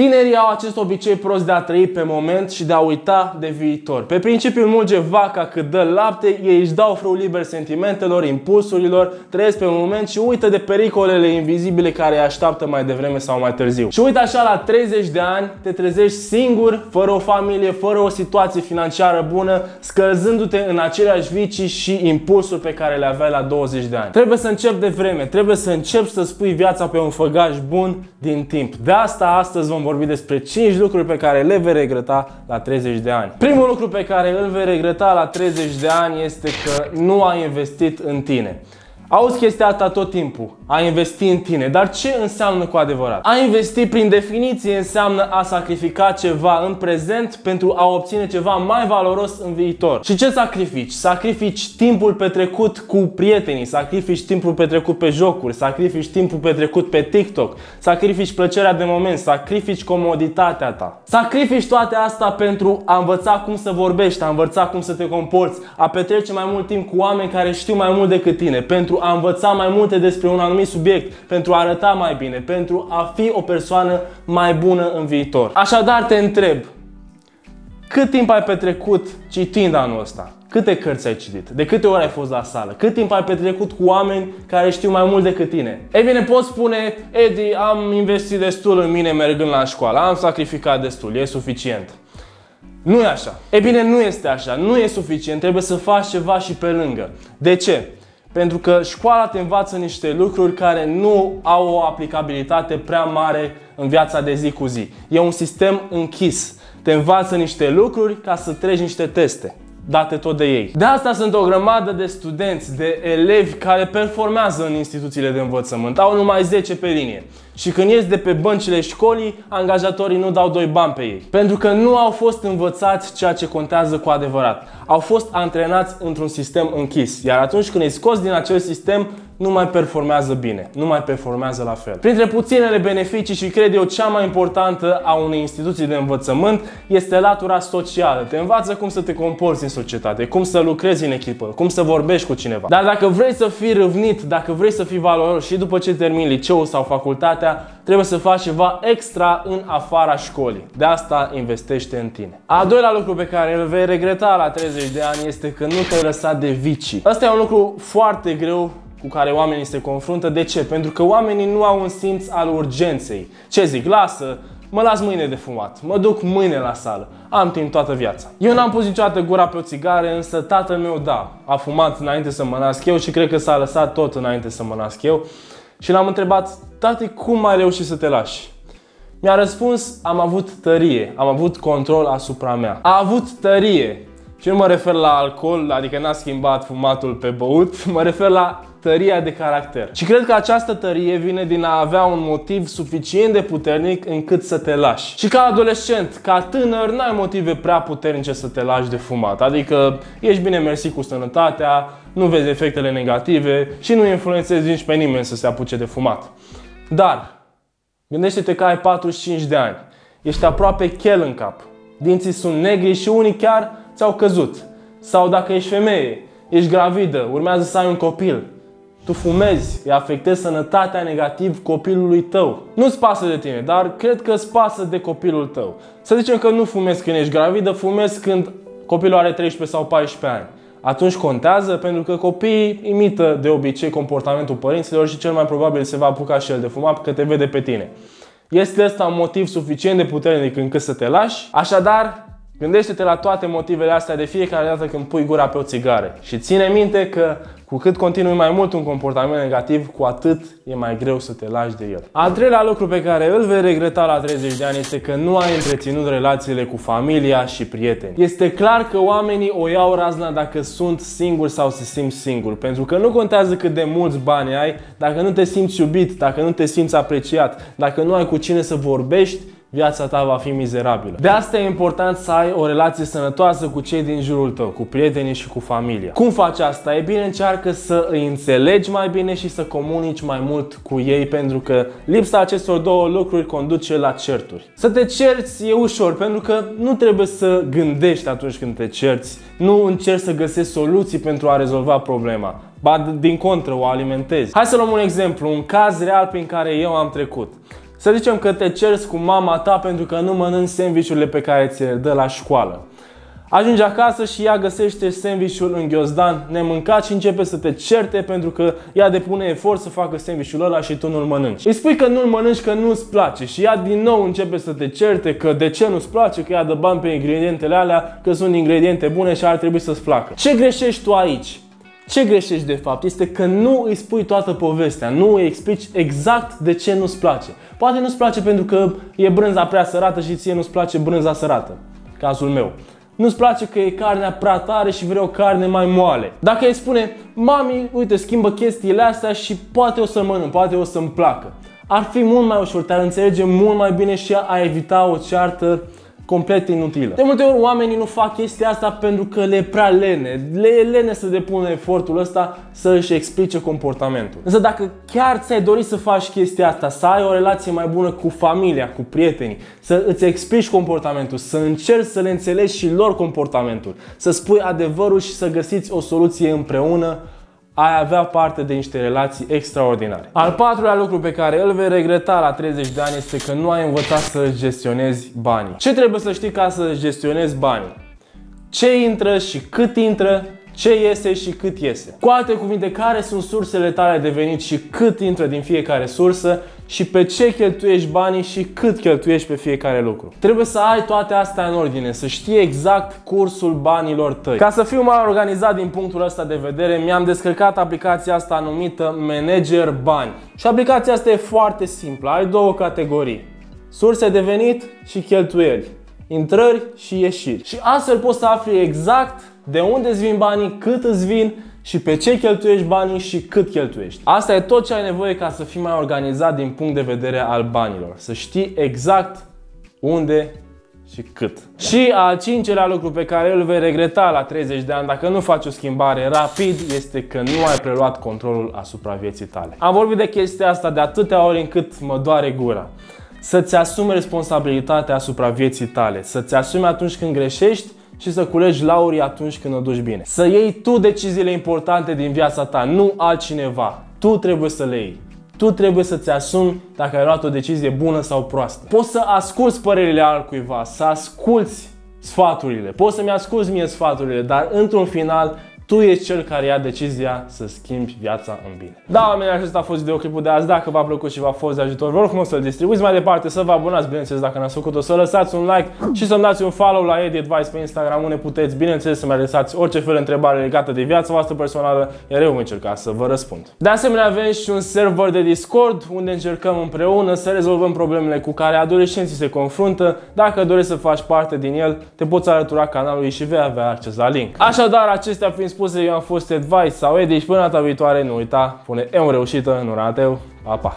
Tinerii au acest obicei prost de a trăi pe moment și de a uita de viitor. Pe principiul mulge vaca cât dă lapte, ei își dau frâu liber sentimentelor, impulsurilor, trăiesc pe moment și uită de pericolele invizibile care îi așteaptă mai devreme sau mai târziu. Și uite așa la 30 de ani te trezești singur, fără o familie, fără o situație financiară bună, scălzându-te în aceleași vicii și impulsuri pe care le aveai la 20 de ani. Trebuie să încep de vreme, trebuie să începi să spui viața pe un făgaș bun din timp. De asta astăzi vom vorbi despre 5 lucruri pe care le vei regreta la 30 de ani. Primul lucru pe care îl vei regreta la 30 de ani este că nu ai investit în tine. Auzi chestia asta tot timpul, a investi în tine, dar ce înseamnă cu adevărat? A investi prin definiție înseamnă a sacrifica ceva în prezent pentru a obține ceva mai valoros în viitor. Și ce sacrifici? Sacrifici timpul petrecut cu prietenii, sacrifici timpul petrecut pe jocuri, sacrifici timpul petrecut pe TikTok, sacrifici plăcerea de moment, sacrifici comoditatea ta. Sacrifici toate asta pentru a învăța cum să vorbești, a învăța cum să te comporți, a petrece mai mult timp cu oameni care știu mai mult decât tine, pentru a învăța mai multe despre un anumit subiect, pentru a arăta mai bine, pentru a fi o persoană mai bună în viitor. Așadar te întreb, cât timp ai petrecut citind anul ăsta? Câte cărți ai citit? De câte ori ai fost la sală? Cât timp ai petrecut cu oameni care știu mai mult decât tine? Ei bine, poți spune, Edi, am investit destul în mine mergând la școală, am sacrificat destul, e suficient. Nu e așa. E bine, nu este așa. Nu e suficient. Trebuie să faci ceva și pe lângă. De ce? Pentru că școala te învață niște lucruri care nu au o aplicabilitate prea mare în viața de zi cu zi. E un sistem închis. Te învață niște lucruri ca să treci niște teste date tot de ei. De asta sunt o grămadă de studenți, de elevi care performează în instituțiile de învățământ. Au numai 10 pe linie. Și când ies de pe băncile școlii, angajatorii nu dau doi bani pe ei. Pentru că nu au fost învățați ceea ce contează cu adevărat. Au fost antrenați într-un sistem închis. Iar atunci când îi scoți din acel sistem, nu mai performează bine, nu mai performează la fel. Printre puținele beneficii și cred eu cea mai importantă a unei instituții de învățământ este latura socială. Te învață cum să te comporți în societate, cum să lucrezi în echipă, cum să vorbești cu cineva. Dar dacă vrei să fii râvnit, dacă vrei să fii valoros și după ce termini liceul sau facultatea, trebuie să faci ceva extra în afara școlii. De asta investește în tine. Al doilea lucru pe care îl vei regreta la 30 de ani este că nu te-ai lăsat de vicii. Asta e un lucru foarte greu cu care oamenii se confruntă. De ce? Pentru că oamenii nu au un simț al urgenței. Ce zic? Lasă, mă las mâine de fumat, mă duc mâine la sală, am timp toată viața. Eu n-am pus niciodată gura pe o țigară, însă tatăl meu da, a fumat înainte să mă nasc eu și cred că s-a lăsat tot înainte să mă nasc eu. Și l-am întrebat, tati, cum ai reușit să te lași? Mi-a răspuns, am avut tărie, am avut control asupra mea. A avut tărie. Și nu mă refer la alcool, adică n-a schimbat fumatul pe băut, mă refer la tăria de caracter. Și cred că această tărie vine din a avea un motiv suficient de puternic încât să te lași. Și ca adolescent, ca tânăr, n-ai motive prea puternice să te lași de fumat. Adică ești bine mersi cu sănătatea, nu vezi efectele negative și nu influențezi nici pe nimeni să se apuce de fumat. Dar, gândește-te că ai 45 de ani. Ești aproape chel în cap. Dinții sunt negri și unii chiar ți-au căzut. Sau dacă ești femeie, ești gravidă, urmează să ai un copil tu fumezi, îi afectezi sănătatea negativ copilului tău. Nu-ți pasă de tine, dar cred că îți pasă de copilul tău. Să zicem că nu fumezi când ești gravidă, fumezi când copilul are 13 sau 14 ani. Atunci contează pentru că copiii imită de obicei comportamentul părinților și cel mai probabil se va apuca și el de fumat că te vede pe tine. Este ăsta un motiv suficient de puternic încât să te lași? Așadar, gândește-te la toate motivele astea de fiecare dată când pui gura pe o țigară și ține minte că cu cât continui mai mult un comportament negativ, cu atât e mai greu să te lași de el. Al treilea lucru pe care îl vei regreta la 30 de ani este că nu ai întreținut relațiile cu familia și prieteni. Este clar că oamenii o iau razna dacă sunt singuri sau se simt singuri, pentru că nu contează cât de mulți bani ai, dacă nu te simți iubit, dacă nu te simți apreciat, dacă nu ai cu cine să vorbești, viața ta va fi mizerabilă. De asta e important să ai o relație sănătoasă cu cei din jurul tău, cu prietenii și cu familia. Cum faci asta? E bine, încearcă să îi înțelegi mai bine și să comunici mai mult cu ei, pentru că lipsa acestor două lucruri conduce la certuri. Să te cerți e ușor, pentru că nu trebuie să gândești atunci când te cerți, nu încerci să găsești soluții pentru a rezolva problema ba din contră o alimentezi. Hai să luăm un exemplu, un caz real prin care eu am trecut. Să zicem că te cerți cu mama ta pentru că nu mănânci sandvișurile pe care ți le dă la școală. Ajungi acasă și ea găsește sandvișul în ghiozdan nemâncat și începe să te certe pentru că ea depune efort să facă sandvișul ăla și tu nu-l mănânci. Îi spui că nu-l mănânci, că nu-ți place și ea din nou începe să te certe că de ce nu-ți place, că ea dă bani pe ingredientele alea, că sunt ingrediente bune și ar trebui să-ți placă. Ce greșești tu aici? Ce greșești de fapt este că nu îi spui toată povestea, nu îi explici exact de ce nu-ți place. Poate nu-ți place pentru că e brânza prea sărată și ție nu-ți place brânza sărată. Cazul meu. Nu-ți place că e carnea prea tare și vrei o carne mai moale. Dacă îi spune, mami, uite, schimbă chestiile astea și poate o să mănânc, poate o să-mi placă. Ar fi mult mai ușor, te-ar înțelege mult mai bine și a evita o ceartă complet inutilă. De multe ori oamenii nu fac chestia asta pentru că le e prea lene. Le e lene să depună efortul ăsta să își explice comportamentul. Însă dacă chiar ți-ai dorit să faci chestia asta, să ai o relație mai bună cu familia, cu prietenii, să îți explici comportamentul, să încerci să le înțelegi și lor comportamentul, să spui adevărul și să găsiți o soluție împreună, ai avea parte de niște relații extraordinare. Al patrulea lucru pe care îl vei regreta la 30 de ani este că nu ai învățat să gestionezi banii. Ce trebuie să știi ca să gestionezi banii? Ce intră și cât intră, ce iese și cât iese. Cu alte cuvinte, care sunt sursele tale de venit și cât intră din fiecare sursă și pe ce cheltuiești banii și cât cheltuiești pe fiecare lucru. Trebuie să ai toate astea în ordine, să știi exact cursul banilor tăi. Ca să fiu mai organizat din punctul ăsta de vedere, mi-am descărcat aplicația asta numită Manager Bani. Și aplicația asta e foarte simplă, ai două categorii. Surse de venit și cheltuieli intrări și ieșiri. Și astfel poți să afli exact de unde îți vin banii, cât îți vin și pe ce cheltuiești banii și cât cheltuiești. Asta e tot ce ai nevoie ca să fii mai organizat din punct de vedere al banilor. Să știi exact unde și cât. Și al cincelea lucru pe care îl vei regreta la 30 de ani dacă nu faci o schimbare rapid este că nu ai preluat controlul asupra vieții tale. Am vorbit de chestia asta de atâtea ori încât mă doare gura. Să-ți asumi responsabilitatea asupra vieții tale, să-ți asumi atunci când greșești și să culegi laurii atunci când o duci bine. Să iei tu deciziile importante din viața ta, nu altcineva. Tu trebuie să le iei. Tu trebuie să-ți asumi dacă ai luat o decizie bună sau proastă. Poți să asculți părerile altcuiva, să asculți sfaturile. Poți să-mi asculți mie sfaturile, dar într-un final tu ești cel care ia decizia să schimbi viața în bine. Da, oamenii, acesta a fost videoclipul de azi. Dacă v-a plăcut și v-a fost de ajutor, vă rog frumos să-l distribuiți mai departe, să vă abonați, bineînțeles, dacă n-ați făcut-o, să lăsați un like și să-mi dați un follow la Edi Advice pe Instagram, unde puteți, bineînțeles, să-mi adresați orice fel de întrebare legată de viața voastră personală, iar eu voi încerca să vă răspund. De asemenea, avem și un server de Discord, unde încercăm împreună să rezolvăm problemele cu care adolescenții se confruntă. Dacă dorești să faci parte din el, te poți alătura canalului și vei avea acces la link. Așadar, acestea fiind spuse, eu am fost Advice sau Edi și până data viitoare nu uita, pune eu reușită în ura tău. Pa, pa!